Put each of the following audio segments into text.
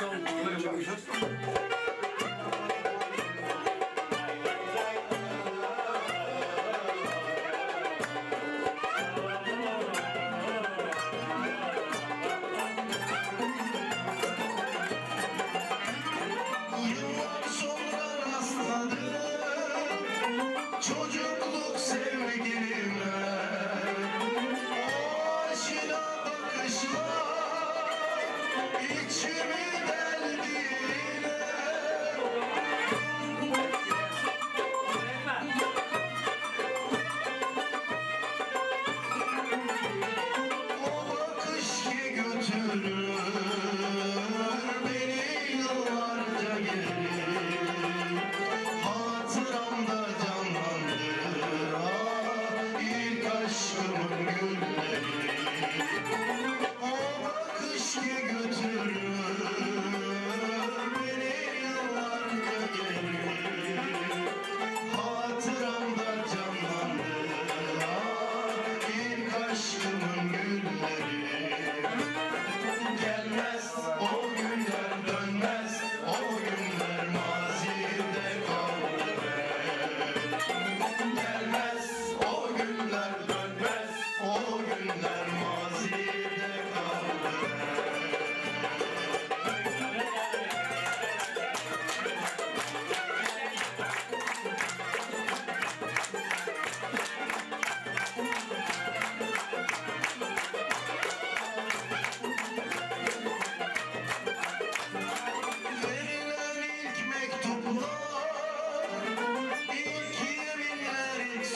So, içimi deldi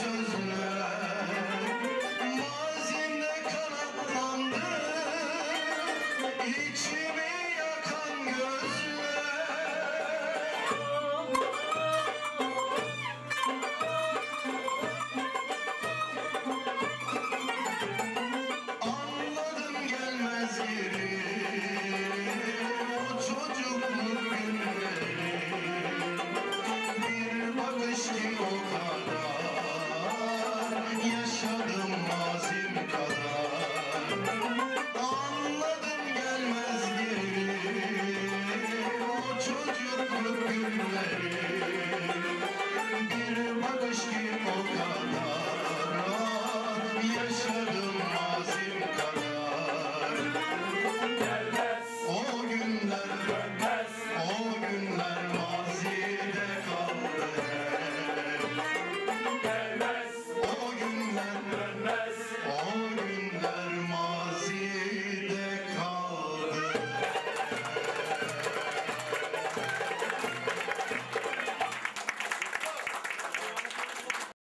Jesus.